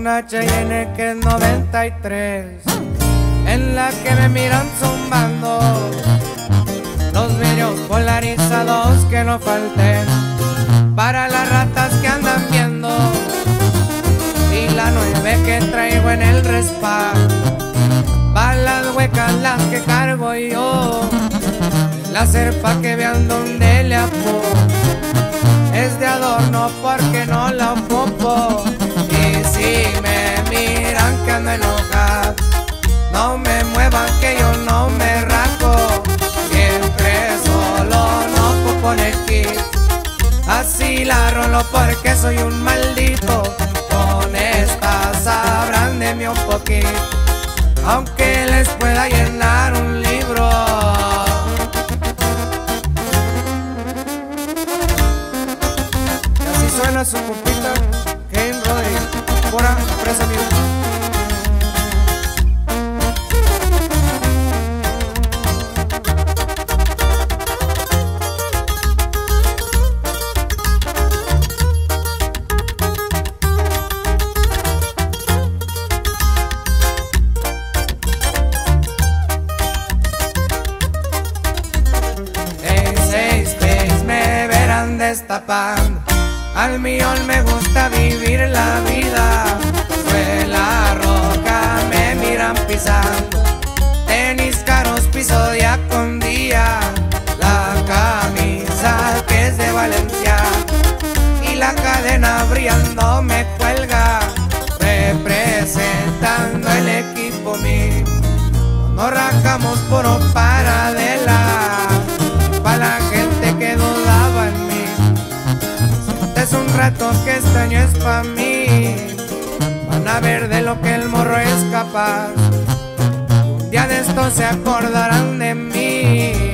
una Cheyenne que es 93 En la que me miran zumbando. Los vidrios polarizados que no falten Para las ratas que andan viendo. Y la nueve que traigo en el respaldo Para las huecas las que cargo yo. La serpa que vean donde le apo es de adorno porque no la ocupo que yo no me rajo Siempre solo no puedo poner Así la rolo porque soy un maldito. Con esta sabrán de mí un poquito. Aunque les pueda llenar un libro. Suena su al millón me gusta vivir la vida. Fue la roca, me miran pisando. Tenis caros, piso día con día. La camisa que es de Valencia. Y la cadena brillando me cuelga. Representando el equipo mío. Nos rajamos por. Para es pa' mí. Van a ver de lo que el morro es capaz. Un día de esto se acordarán de mí.